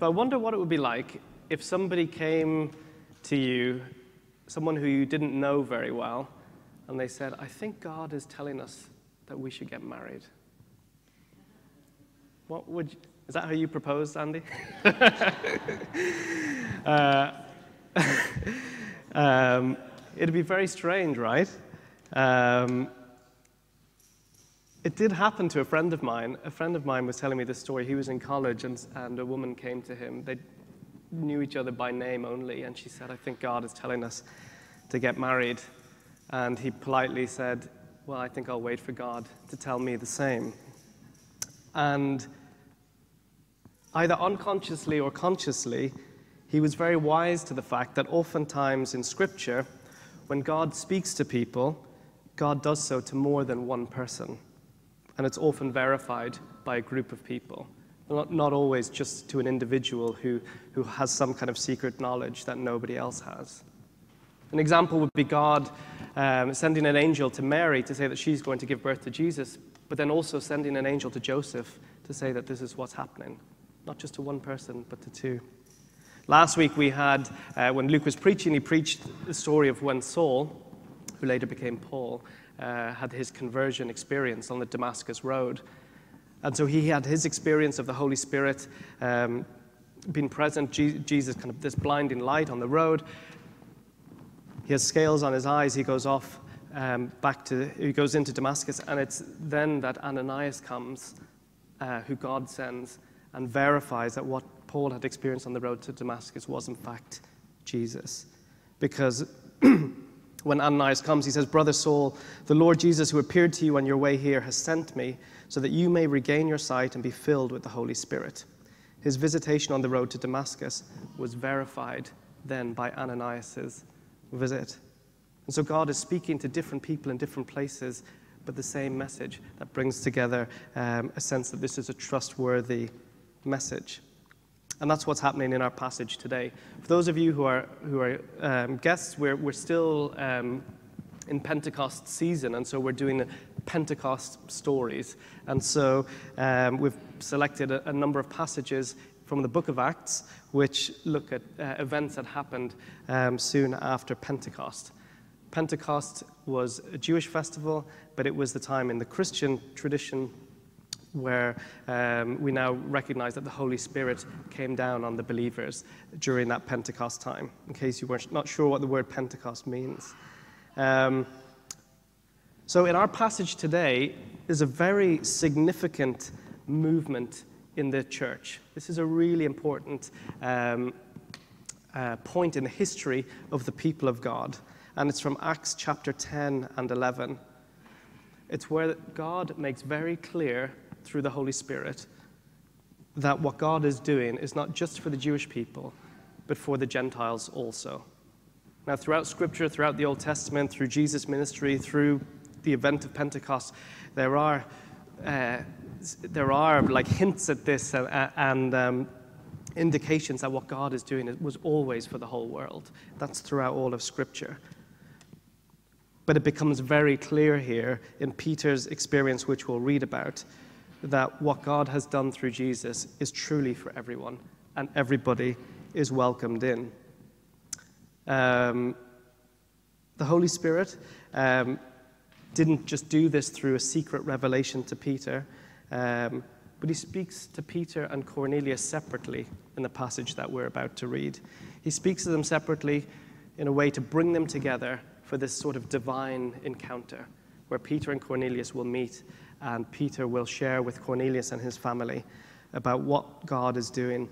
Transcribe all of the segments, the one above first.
So I wonder what it would be like if somebody came to you, someone who you didn't know very well, and they said, I think God is telling us that we should get married. What would you, is that how you proposed, Andy? uh, um, it'd be very strange, right? Um, it did happen to a friend of mine. A friend of mine was telling me this story. He was in college, and, and a woman came to him. They knew each other by name only, and she said, I think God is telling us to get married. And he politely said, Well, I think I'll wait for God to tell me the same. And either unconsciously or consciously, he was very wise to the fact that oftentimes in Scripture, when God speaks to people, God does so to more than one person and it's often verified by a group of people. Not, not always just to an individual who, who has some kind of secret knowledge that nobody else has. An example would be God um, sending an angel to Mary to say that she's going to give birth to Jesus, but then also sending an angel to Joseph to say that this is what's happening. Not just to one person, but to two. Last week we had, uh, when Luke was preaching, he preached the story of when Saul, who later became Paul, uh, had his conversion experience on the Damascus Road. And so he had his experience of the Holy Spirit um, being present, Jesus, kind of this blinding light on the road. He has scales on his eyes. He goes off um, back to, he goes into Damascus, and it's then that Ananias comes, uh, who God sends, and verifies that what Paul had experienced on the road to Damascus was, in fact, Jesus. Because when Ananias comes, he says, Brother Saul, the Lord Jesus, who appeared to you on your way here, has sent me so that you may regain your sight and be filled with the Holy Spirit. His visitation on the road to Damascus was verified then by Ananias's visit. And so God is speaking to different people in different places, but the same message that brings together um, a sense that this is a trustworthy message. And that's what's happening in our passage today. For those of you who are, who are um, guests, we're, we're still um, in Pentecost season, and so we're doing Pentecost stories. And so um, we've selected a, a, number of passages from the book of Acts which look at uh, events that happened um, soon after Pentecost. Pentecost was a Jewish festival, but it was the time in the Christian tradition where um, we now recognize that the Holy Spirit came down on the believers during that Pentecost time, in case you were not sure what the word Pentecost means. Um, so, in our passage today is a very significant movement in the church. This is a really important um, uh, point in the history of the people of God, and it's from Acts chapter 10 and 11. It's where God makes very clear through the Holy Spirit that what God is doing is not just for the Jewish people, but for the Gentiles also. Now, throughout Scripture, throughout the Old Testament, through Jesus' ministry, through the event of Pentecost, there are, uh, there are like hints at this and, and um, indications that what God is doing was always for the whole world. That's throughout all of Scripture. But it becomes very clear here in Peter's experience, which we'll read about, that what God has done through Jesus is truly for everyone, and everybody is welcomed in. Um, the Holy Spirit um, didn't just do this through a secret revelation to Peter, um, but he speaks to Peter and Cornelius separately in the passage that we're about to read. He speaks to them separately in a way to bring them together for this sort of divine encounter where Peter and Cornelius will meet and Peter will share with Cornelius and his family about what God is doing.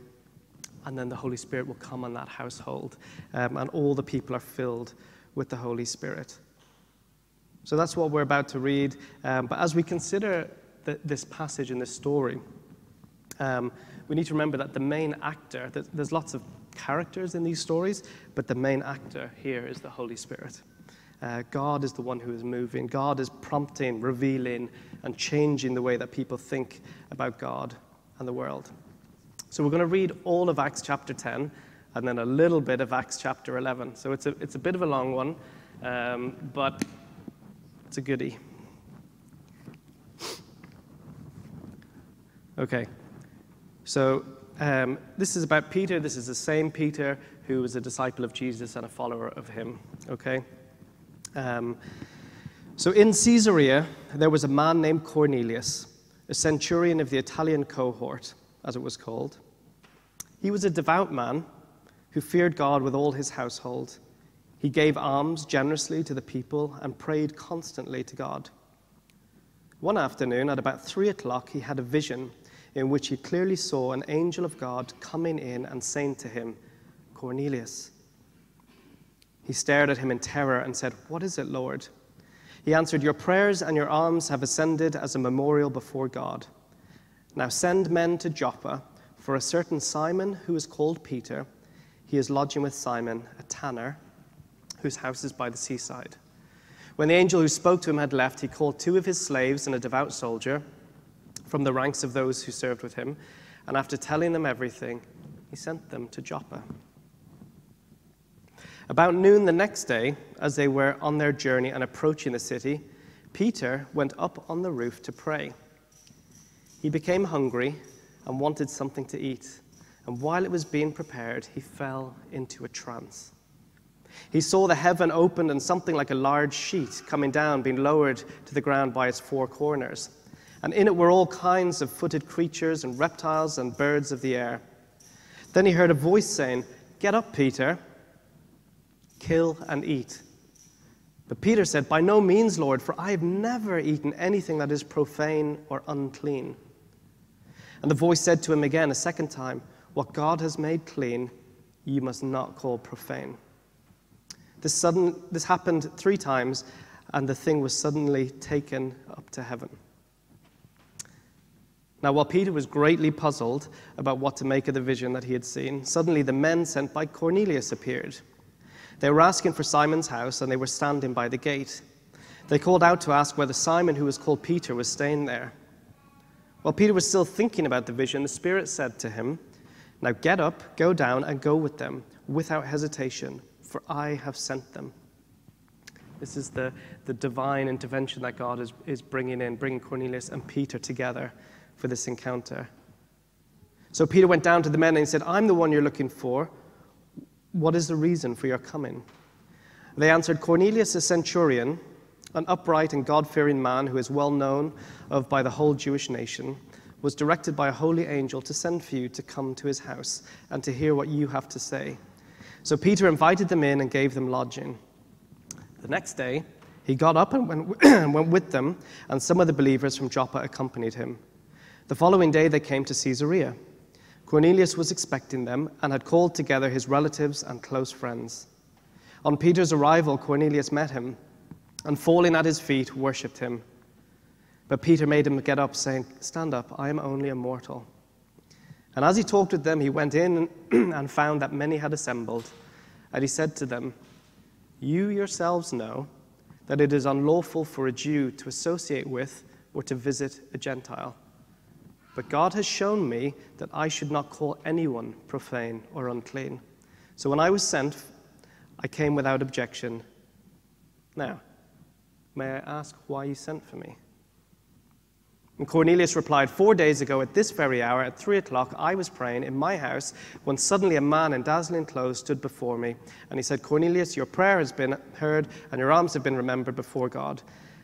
And then the Holy Spirit will come on that household, um, and all the people are filled with the Holy Spirit. So that's what we're about to read. Um, but as we consider the, this passage and this story, um, we need to remember that the main actor, there's lots of characters in these stories, but the main actor here is the Holy Spirit. Uh, God is the one who is moving. God is prompting, revealing, and changing the way that people think about God and the world. So we're going to read all of Acts chapter 10 and then a little bit of Acts chapter 11. So it's a, it's a bit of a long one, um, but it's a goodie. Okay. So um, this is about Peter. This is the same Peter who was a disciple of Jesus and a follower of him. Okay? Um, so in Caesarea, there was a man named Cornelius, a centurion of the Italian cohort, as it was called. He was a devout man who feared God with all his household. He gave alms generously to the people and prayed constantly to God. One afternoon, at about three o'clock, he had a vision in which he clearly saw an angel of God coming in and saying to him, Cornelius. He stared at him in terror and said, What is it, Lord? He answered, Your prayers and your alms have ascended as a memorial before God. Now send men to Joppa for a certain Simon who is called Peter. He is lodging with Simon, a tanner, whose house is by the seaside. When the angel who spoke to him had left, he called two of his slaves and a devout soldier from the ranks of those who served with him, and after telling them everything, he sent them to Joppa. About noon the next day, as they were on their journey and approaching the city, Peter went up on the roof to pray. He became hungry and wanted something to eat, and while it was being prepared, he fell into a trance. He saw the heaven opened and something like a large sheet coming down, being lowered to the ground by its four corners. And in it were all kinds of footed creatures and reptiles and birds of the air. Then he heard a voice saying, Get up, Peter, kill and eat. But Peter said, By no means, Lord, for I have never eaten anything that is profane or unclean. And the voice said to him again a second time, What God has made clean, you must not call profane. This, sudden, this happened three times, and the thing was suddenly taken up to heaven. Now, while Peter was greatly puzzled about what to make of the vision that he had seen, suddenly the men sent by Cornelius appeared. They were asking for Simon's house, and they were standing by the gate. They called out to ask whether Simon, who was called Peter, was staying there. While Peter was still thinking about the vision, the Spirit said to him, Now get up, go down, and go with them without hesitation for I have sent them. This is the, the divine intervention that God is, is bringing in, bringing Cornelius and Peter together for this encounter. So Peter went down to the men and he said, I'm the one you're looking for. What is the reason for your coming? They answered, Cornelius, a centurion, an upright and God fearing man who is well known of by the whole Jewish nation, was directed by a holy angel to send for you to come to his house and to hear what you have to say. So Peter invited them in and gave them lodging. The next day, he got up and went, and went with them, and some of the believers from Joppa accompanied him. The following day, they came to Caesarea. Cornelius was expecting them and had called together his relatives and close friends. On Peter's arrival, Cornelius met him and, falling at his feet, worshipped him. But Peter made him get up, saying, Stand up, I am only a mortal. And as he talked with them, he went in and found that many had assembled. And he said to them, You yourselves know that it is unlawful for a Jew to associate with or to visit a Gentile. But God has shown me that I should not call anyone profane or unclean. So when I was sent, I came without objection. Now, may I ask why you sent for me? And Cornelius replied, Four days ago, at this very hour, at three o'clock, I was praying in my house when suddenly a man in dazzling clothes stood before me. And he said, Cornelius, your prayer has been heard, and your alms have been remembered before God.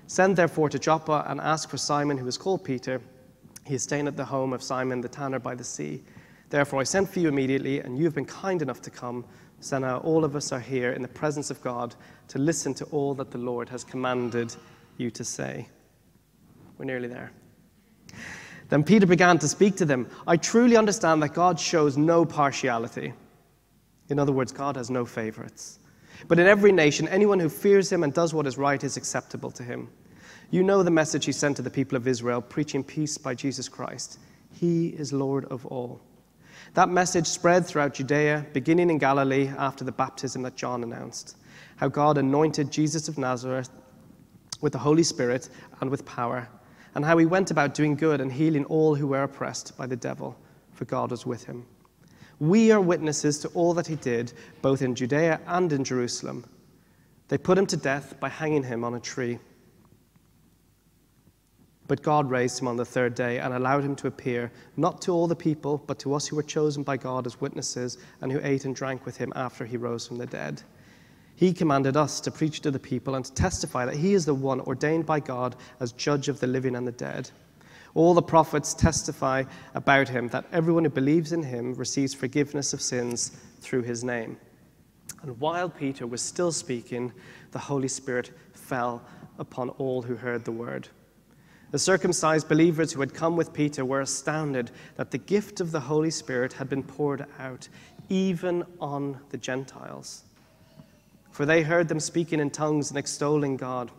Send therefore to Joppa and ask for Simon, who is called Peter. He is staying at the home of Simon the tanner by the sea. Therefore, I sent for you immediately, and you have been kind enough to come. So now all of us are here in the presence of God to listen to all that the Lord has commanded you to say. We're nearly there. Then Peter began to speak to them. I truly understand that God shows no partiality. In other words, God has no favorites. But in every nation, anyone who fears him and does what is right is acceptable to him. You know the message he sent to the people of Israel, preaching peace by Jesus Christ. He is Lord of all. That message spread throughout Judea, beginning in Galilee after the baptism that John announced. How God anointed Jesus of Nazareth with the Holy Spirit and with power and how he went about doing good and healing all who were oppressed by the devil, for God was with him. We are witnesses to all that he did, both in Judea and in Jerusalem. They put him to death by hanging him on a tree. But God raised him on the third day and allowed him to appear, not to all the people, but to us who were chosen by God as witnesses and who ate and drank with him after he rose from the dead. He commanded us to preach to the people and to testify that he is the one ordained by God as judge of the living and the dead. All the prophets testify about him that everyone who believes in him receives forgiveness of sins through his name. And while Peter was still speaking, the Holy Spirit fell upon all who heard the word. The circumcised believers who had come with Peter were astounded that the gift of the Holy Spirit had been poured out even on the Gentiles. For they heard them speaking in tongues and extolling God.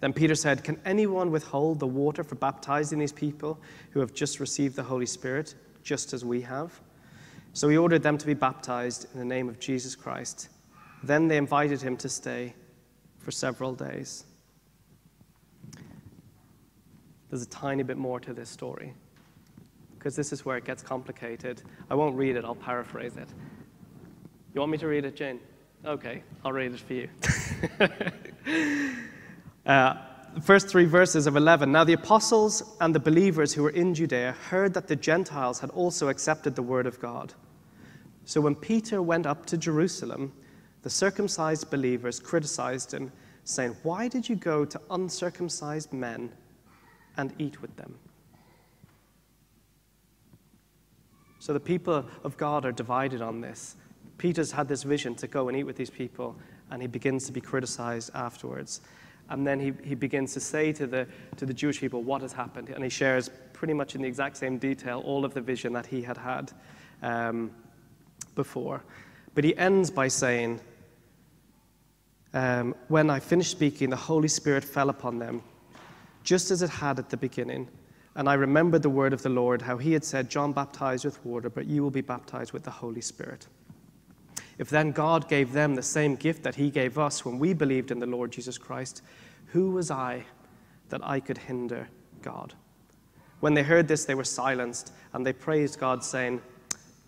Then Peter said, Can anyone withhold the water for baptizing these people who have just received the Holy Spirit, just as we have? So he ordered them to be baptized in the name of Jesus Christ. Then they invited him to stay for several days. There's a tiny bit more to this story because this is where it gets complicated. I won't read it, I'll paraphrase it. You want me to read it, Jane? Okay, I'll read it for you. uh, first three verses of 11. Now the apostles and the believers who were in Judea heard that the Gentiles had also accepted the word of God. So when Peter went up to Jerusalem, the circumcised believers criticized him, saying, Why did you go to uncircumcised men and eat with them. So the people of God are divided on this. Peter's had this vision to go and eat with these people, and he begins to be criticized afterwards. And then he, he begins to say to the, to the Jewish people what has happened. And he shares pretty much in the exact same detail all of the vision that he had had um, before. But he ends by saying, um, When I finished speaking, the Holy Spirit fell upon them just as it had at the beginning. And I remembered the word of the Lord, how he had said, John baptized with water, but you will be baptized with the Holy Spirit. If then God gave them the same gift that he gave us when we believed in the Lord Jesus Christ, who was I that I could hinder God? When they heard this, they were silenced, and they praised God, saying,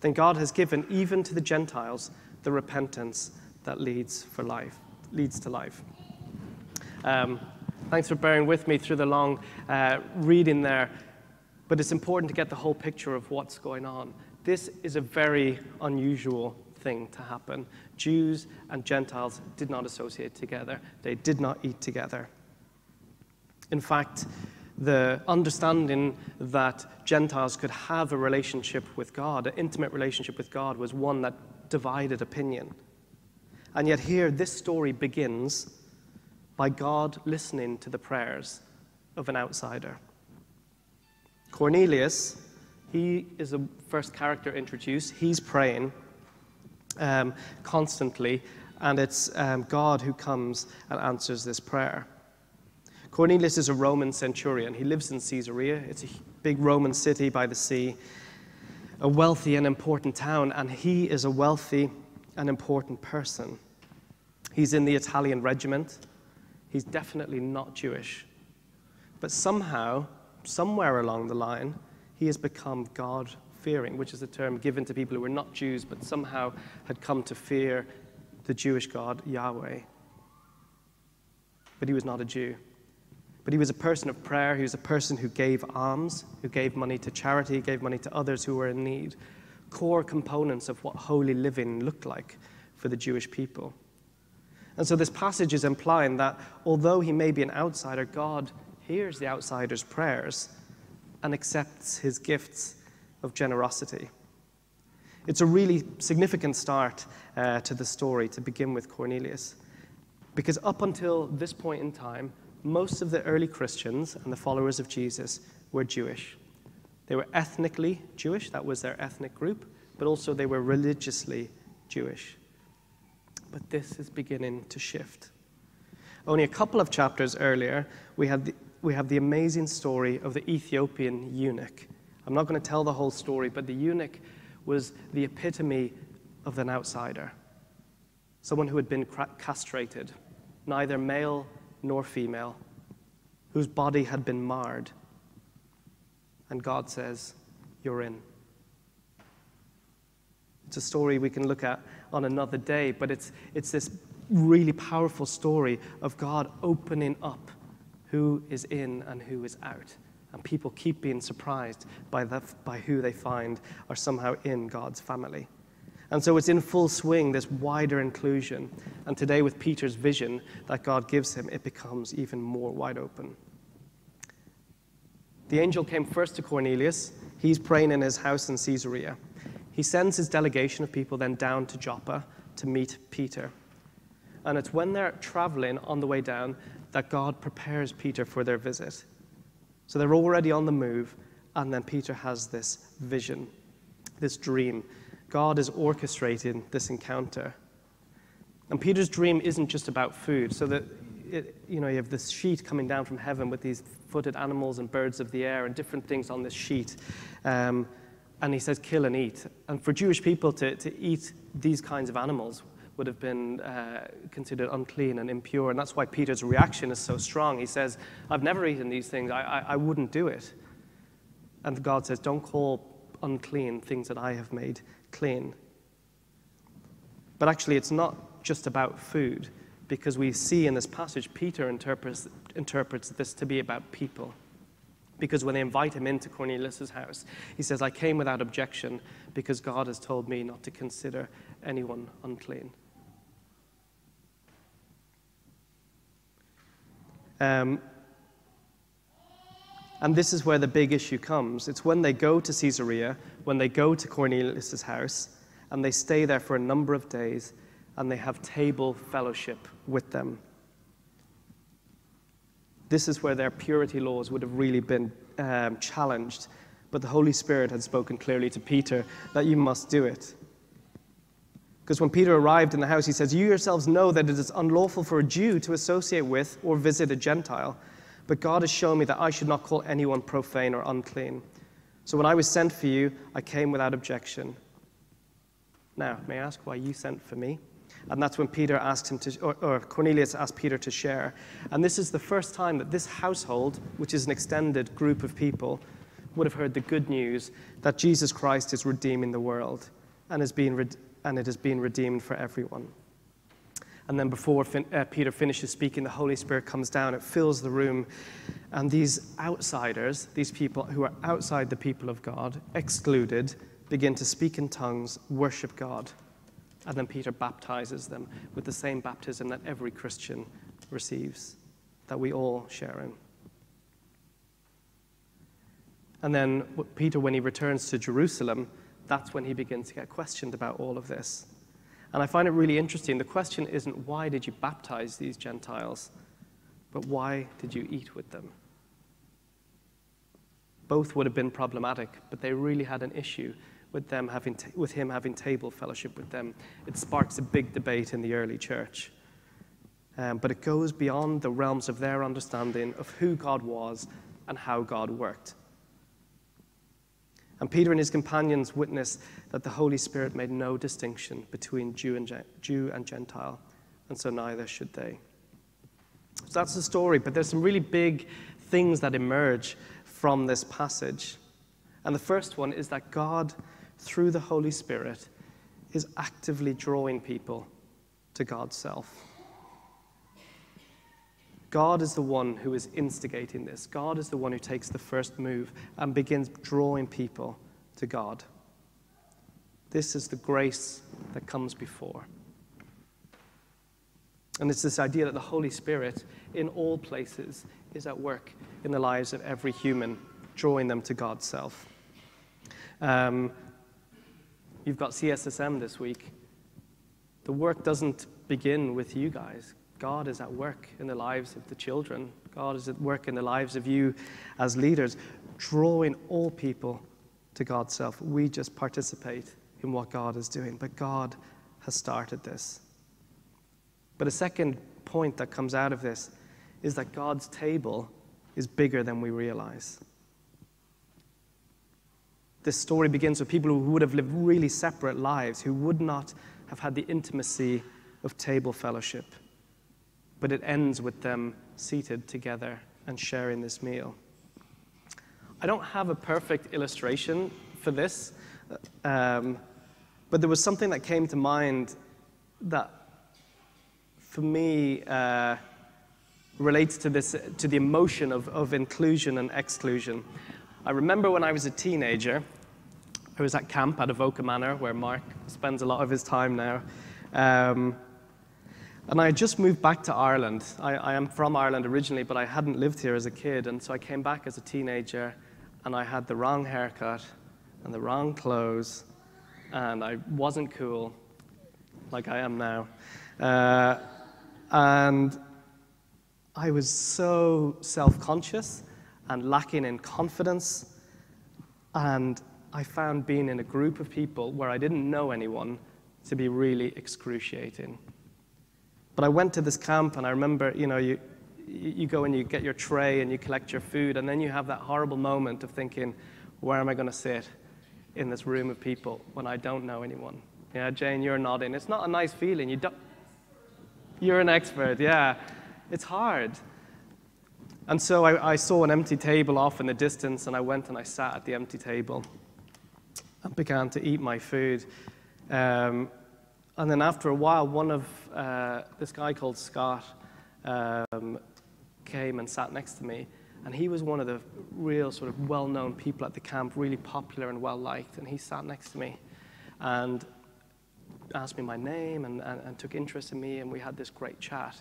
Then God has given even to the Gentiles the repentance that leads for life, leads to life. Um, Thanks for bearing with me through the long uh, reading there. But it's important to get the whole picture of what's going on. This is a very unusual thing to happen. Jews and Gentiles did not associate together, they did not eat together. In fact, the understanding that Gentiles could have a relationship with God, an intimate relationship with God, was one that divided opinion. And yet, here, this story begins by God listening to the prayers of an outsider. Cornelius, he is the first character introduced. He's praying um, constantly, and it's um, God who comes and answers this prayer. Cornelius is a Roman centurion. He lives in Caesarea. It's a big Roman city by the sea, a wealthy and important town, and he is a wealthy and important person. He's in the Italian regiment he's definitely not Jewish. But somehow, somewhere along the line, he has become God fearing, which is a term given to people who were not Jews but somehow had come to fear the Jewish God, Yahweh. But he was not a Jew. But he was a person of prayer. He was a person who gave alms, who gave money to charity, gave money to others who were in need. Core components of what holy living looked like for the Jewish people. And so this passage is implying that although he may be an outsider, God hears the outsider's prayers and accepts his gifts of generosity. It's a really significant start uh, to the story to begin with Cornelius. Because up until this point in time, most of the early Christians and the followers of Jesus were Jewish. They were ethnically Jewish, that was their ethnic group, but also they were religiously Jewish but this is beginning to shift. Only a couple of chapters earlier, we, had the, we have the amazing story of the Ethiopian eunuch. I'm not going to tell the whole story, but the eunuch was the epitome of an outsider, someone who had been castrated, neither male nor female, whose body had been marred. And God says, You're in. It's a story we can look at on another day, but it's, it's this really powerful story of God opening up who is in and who is out. And people keep being surprised by, the, by who they find are somehow in God's family. And so it's in full swing, this wider inclusion. And today, with Peter's vision that God gives him, it becomes even more wide open. The angel came first to Cornelius. He's praying in his house in Caesarea. He sends his delegation of people then down to Joppa to meet Peter. And it's when they're traveling on the way down that God prepares Peter for their visit. So they're already on the move, and then Peter has this vision, this dream. God is orchestrating this encounter. And Peter's dream isn't just about food. So that it, you know you have this sheet coming down from heaven with these footed animals and birds of the air and different things on this sheet. Um, and he says, kill and eat. And for Jewish people to, to eat these kinds of animals would have been uh, considered unclean and impure. And that's why Peter's reaction is so strong. He says, I've never eaten these things, I, I, I wouldn't do it. And God says, Don't call unclean things that I have made clean. But actually, it's not just about food, because we see in this passage, Peter interprets, interprets this to be about people. Because when they invite him into Cornelius' house, he says, I came without objection because God has told me not to consider anyone unclean. Um, and this is where the big issue comes. It's when they go to Caesarea, when they go to Cornelius' house, and they stay there for a number of days, and they have table fellowship with them. This is where their purity laws would have really been um, challenged, but the Holy Spirit had spoken clearly to Peter that you must do it. Because when Peter arrived in the house, he says, You yourselves know that it is unlawful for a Jew to associate with or visit a Gentile, but God has shown me that I should not call anyone profane or unclean. So when I was sent for you, I came without objection. Now, may I ask why you sent for me? And that's when Peter asked him to, or, or, Cornelius asked Peter to share. And this is the first time that this household, which is an extended group of people, would have heard the good news that Jesus Christ is redeeming the world and, is being and it has been redeemed for everyone. And then before fin- uh, Peter finishes speaking, the Holy Spirit comes down, it fills the room, and these outsiders, these people who are outside the people of God, excluded, begin to speak in tongues, worship God. And then Peter baptizes them with the same baptism that every Christian receives, that we all share in. And then Peter, when he returns to Jerusalem, that's when he begins to get questioned about all of this. And I find it really interesting. The question isn't why did you baptize these Gentiles, but why did you eat with them? Both would have been problematic, but they really had an issue with, them having t- with him having table fellowship with them. It sparks a big debate in the early church. Um, but it goes beyond the realms of their understanding of who God was and how God worked. And Peter and his companions witness that the Holy Spirit made no distinction between Jew and, Jew and Gentile, and so neither should they. So that's the story, but there's some really big things that emerge from this passage. And the first one is that God through the Holy Spirit, is actively drawing people to God's self. God is the one who is instigating this. God is the one who takes the first move and begins drawing people to God. This is the grace that comes before. And it's this idea that the Holy Spirit, in all places, is at work in the lives of every human, drawing them to God's self. Um, You've got CSSM this week. The work doesn't begin with you guys. God is at work in the lives of the children. God is at work in the lives of you as leaders, drawing all people to God's self. We just participate in what God is doing, but God has started this. But a second point that comes out of this is that God's table is bigger than we realize. This story begins with people who would have lived really separate lives, who would not have had the intimacy of table fellowship. But it ends with them seated together and sharing this meal. I don't have a perfect illustration for this, um, but there was something that came to mind that, for me, uh, relates to this, to the emotion of, of inclusion and exclusion. I remember when I was a teenager, I was at camp at Avoca Manor, where Mark spends a lot of his time now. Um, and I had just moved back to Ireland. I, I, am from Ireland originally, but I hadn't lived here as a kid. And so I came back as a teenager, and I had the wrong haircut and the wrong clothes, and I wasn't cool like I am now. Uh, and I was so self conscious and lacking in confidence. And I found being in a group of people where I didn't know anyone to be really excruciating. But I went to this camp, and I remember, you know, you, you go and you get your tray and you collect your food, and then you have that horrible moment of thinking, where am I going to sit in this room of people when I don't know anyone? Yeah, Jane, you're nodding. It's not a nice feeling. You don't, you're an expert, yeah. It's hard. And so I, I, saw an empty table off in the distance, and I went and I sat at the empty table and began to eat my food. Um, and then after a while, one of uh, this guy called Scott um, came and sat next to me. And he was one of the real sort of well known people at the camp, really popular and well liked. And he sat next to me and asked me my name and, and, and took interest in me. And we had this great chat.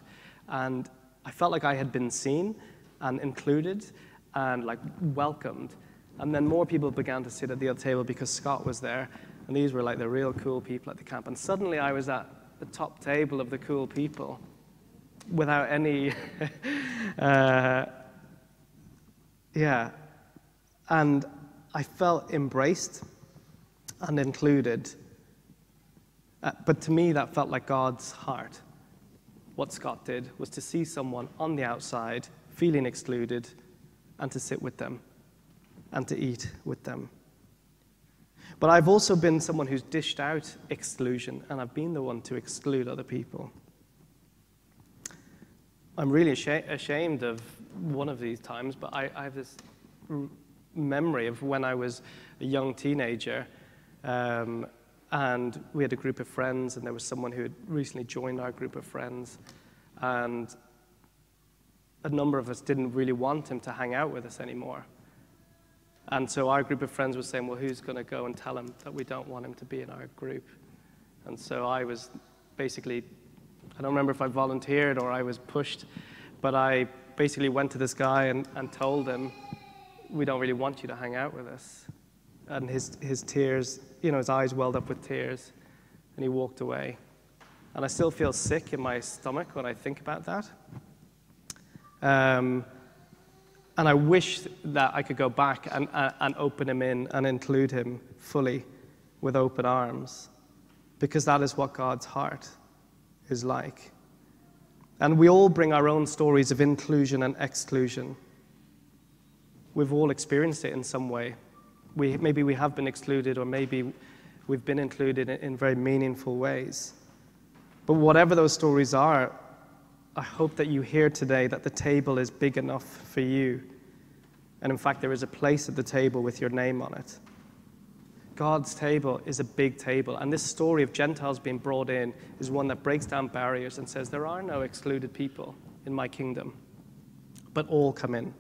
And I felt like I had been seen and included and like welcomed. And then more people began to sit at the other table because Scott was there. And these were like the real cool people at the camp. And suddenly I was at the top table of the cool people without any. uh, yeah. And I felt embraced and included. Uh, but to me, that felt like God's heart. What Scott did was to see someone on the outside feeling excluded and to sit with them and to eat with them. But I've also been someone who's dished out exclusion, and I've been the one to exclude other people. I'm really ashamed of one of these times, but I, I have this memory of when I was a young teenager, um, and we had a group of friends, and there was someone who had recently joined our group of friends, and a number of us didn't really want him to hang out with us anymore. And so our group of friends was saying, well, who's going to go and tell him that we don't want him to be in our group? And so I was basically, I don't remember if I volunteered or I was pushed, but I basically went to this guy and, and told him, we don't really want you to hang out with us. And his, his tears, you know, his eyes welled up with tears, and he walked away. And I still feel sick in my stomach when I think about that. Um, and I wish that I could go back and, uh, and open him in and include him fully with open arms, because that is what God's heart is like. And we all bring our own stories of inclusion and exclusion. We've all experienced it in some way. We, maybe we have been excluded, or maybe we've been included in, in very meaningful ways. But whatever those stories are, I hope that you hear today that the table is big enough for you. And in fact, there is a place at the table with your name on it. God's table is a big table. And this story of Gentiles being brought in is one that breaks down barriers and says, There are no excluded people in my kingdom, but all come in.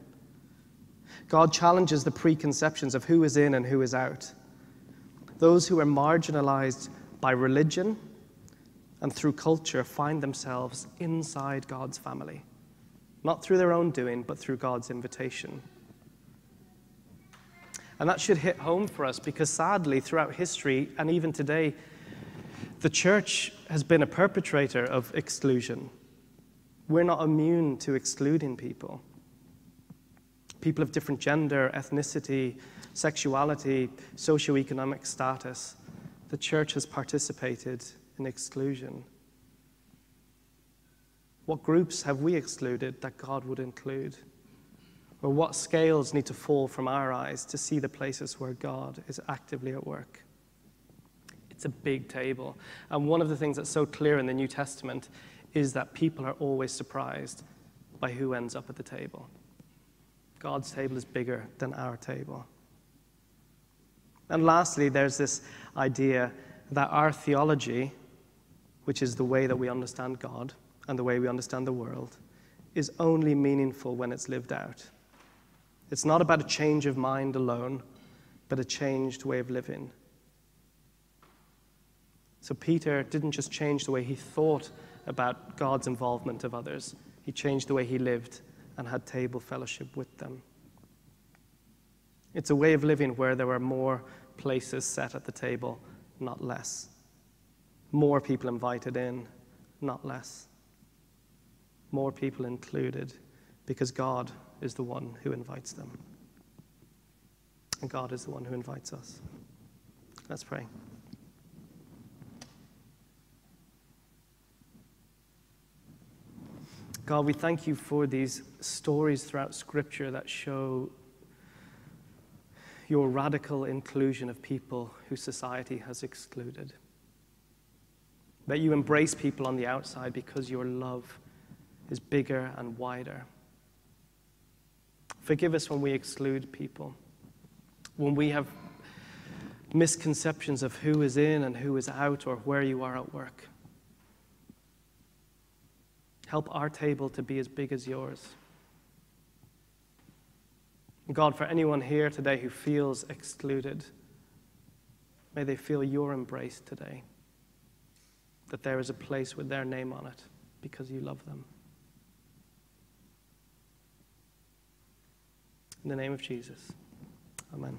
God challenges the preconceptions of who is in and who is out. Those who are marginalized by religion and through culture find themselves inside God's family, not through their own doing, but through God's invitation. And that should hit home for us because sadly, throughout history and even today, the church has been a perpetrator of exclusion. We're not immune to excluding people. People of different gender, ethnicity, sexuality, socioeconomic status. The church has participated and exclusion? What groups have we excluded that God would include? Or what scales need to fall from our eyes to see the places where God is actively at work? It's a big table. And one of the things that's so clear in the New Testament is that people are always surprised by who ends up at the table. God's table is bigger than our table. And lastly, there's this idea that our theology which is the way that we understand God and the way we understand the world, is only meaningful when it's lived out. It's not about a change of mind alone, but a changed way of living. So Peter didn't just change the way he thought about God's involvement of others, he changed the way he lived and had table fellowship with them. It's a way of living where there were more places set at the table, not less. More people invited in, not less. More people included, because God is the one who invites them. And God is the one who invites us. Let's pray. God, we thank you for these stories throughout Scripture that show your radical inclusion of people whose society has excluded. That you embrace people on the outside because your love is bigger and wider. Forgive us when we exclude people, when we have misconceptions of who is in and who is out or where you are at work. Help our table to be as big as yours. God, for anyone here today who feels excluded, may they feel your embrace today. That there is a place with their name on it because you love them. In the name of Jesus, amen.